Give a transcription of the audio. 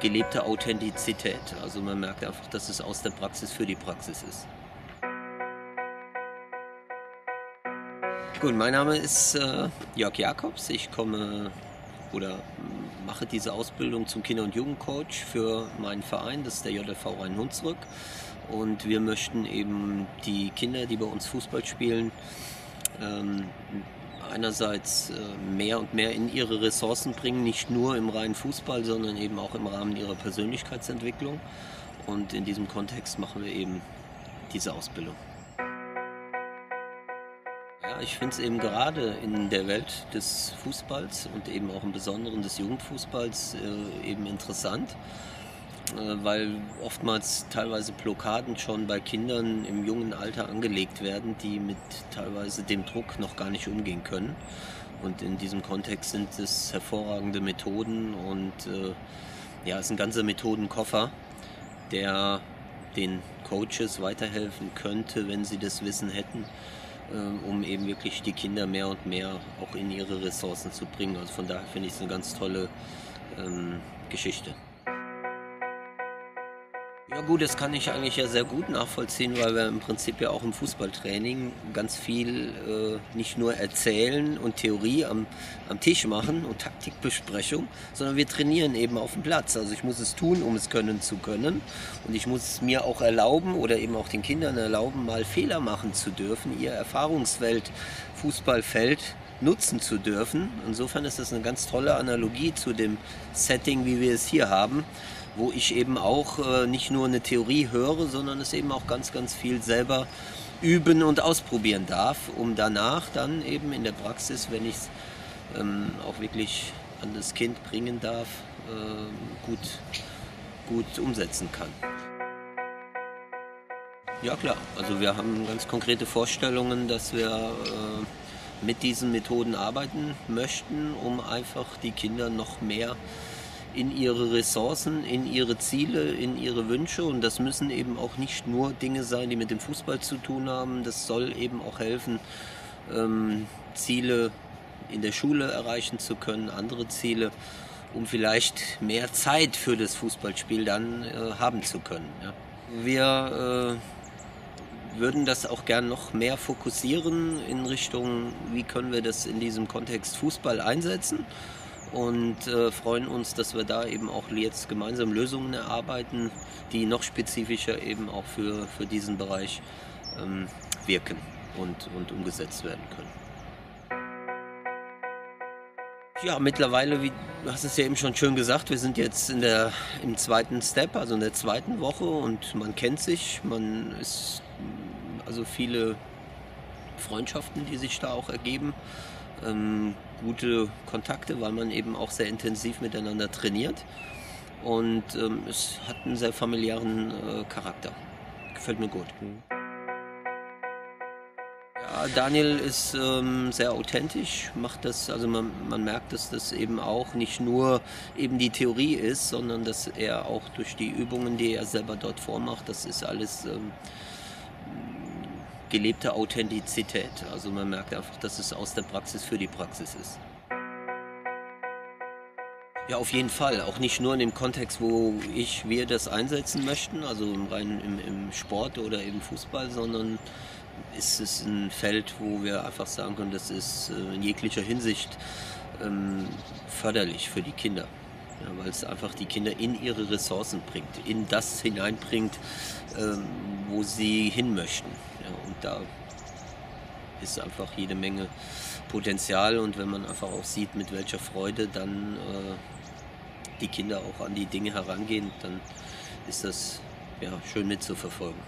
gelebte Authentizität. Also man merkt einfach, dass es aus der Praxis für die Praxis ist. Gut, mein Name ist äh, Jörg Jakobs. Ich komme oder mache diese Ausbildung zum Kinder- und Jugendcoach für meinen Verein, das ist der JLV Rhein-Hunsrück. Und wir möchten eben die Kinder, die bei uns Fußball spielen, ähm, einerseits äh, mehr und mehr in ihre Ressourcen bringen, nicht nur im reinen Fußball, sondern eben auch im Rahmen ihrer Persönlichkeitsentwicklung. Und in diesem Kontext machen wir eben diese Ausbildung. Ja, ich finde es eben gerade in der Welt des Fußballs und eben auch im Besonderen des Jugendfußballs äh, eben interessant, weil oftmals teilweise Blockaden schon bei Kindern im jungen Alter angelegt werden, die mit teilweise dem Druck noch gar nicht umgehen können. Und in diesem Kontext sind es hervorragende Methoden und äh, ja, es ist ein ganzer Methodenkoffer, der den Coaches weiterhelfen könnte, wenn sie das Wissen hätten, äh, um eben wirklich die Kinder mehr und mehr auch in ihre Ressourcen zu bringen. Also von daher finde ich es eine ganz tolle ähm, Geschichte. Ja gut, das kann ich eigentlich ja sehr gut nachvollziehen, weil wir im Prinzip ja auch im Fußballtraining ganz viel äh, nicht nur erzählen und Theorie am, am Tisch machen und Taktikbesprechung, sondern wir trainieren eben auf dem Platz. Also ich muss es tun, um es können zu können. Und ich muss es mir auch erlauben oder eben auch den Kindern erlauben, mal Fehler machen zu dürfen, ihr Erfahrungsfeld, Fußballfeld nutzen zu dürfen. Insofern ist das eine ganz tolle Analogie zu dem Setting, wie wir es hier haben wo ich eben auch äh, nicht nur eine Theorie höre, sondern es eben auch ganz, ganz viel selber üben und ausprobieren darf, um danach dann eben in der Praxis, wenn ich es ähm, auch wirklich an das Kind bringen darf, äh, gut, gut umsetzen kann. Ja klar, also wir haben ganz konkrete Vorstellungen, dass wir äh, mit diesen Methoden arbeiten möchten, um einfach die Kinder noch mehr in ihre Ressourcen, in ihre Ziele, in ihre Wünsche. Und das müssen eben auch nicht nur Dinge sein, die mit dem Fußball zu tun haben. Das soll eben auch helfen, ähm, Ziele in der Schule erreichen zu können, andere Ziele, um vielleicht mehr Zeit für das Fußballspiel dann äh, haben zu können. Ja. Wir äh, würden das auch gern noch mehr fokussieren in Richtung, wie können wir das in diesem Kontext Fußball einsetzen und äh, freuen uns, dass wir da eben auch jetzt gemeinsam Lösungen erarbeiten, die noch spezifischer eben auch für, für diesen Bereich ähm, wirken und, und umgesetzt werden können. Ja, mittlerweile, wie du hast es ja eben schon schön gesagt, wir sind jetzt in der, im zweiten Step, also in der zweiten Woche und man kennt sich, man ist also viele Freundschaften, die sich da auch ergeben ähm, gute Kontakte, weil man eben auch sehr intensiv miteinander trainiert. Und ähm, es hat einen sehr familiären äh, Charakter. Gefällt mir gut. Ja, Daniel ist ähm, sehr authentisch, macht das, also man, man, merkt, dass das eben auch nicht nur eben die Theorie ist, sondern dass er auch durch die Übungen, die er selber dort vormacht, das ist alles ähm, gelebte Authentizität. Also man merkt einfach, dass es aus der Praxis für die Praxis ist. Ja, auf jeden Fall. Auch nicht nur in dem Kontext, wo ich, wir das einsetzen möchten, also im rein im, im Sport oder im Fußball, sondern ist es ein Feld, wo wir einfach sagen können, das ist äh, in jeglicher Hinsicht ähm, förderlich für die Kinder. Ja, weil es einfach die Kinder in ihre Ressourcen bringt, in das hineinbringt, ähm, wo sie hin möchten. Ja, und da ist einfach jede Menge Potenzial und wenn man einfach auch sieht, mit welcher Freude dann äh, die Kinder auch an die Dinge herangehen, dann ist das ja, schön mitzuverfolgen.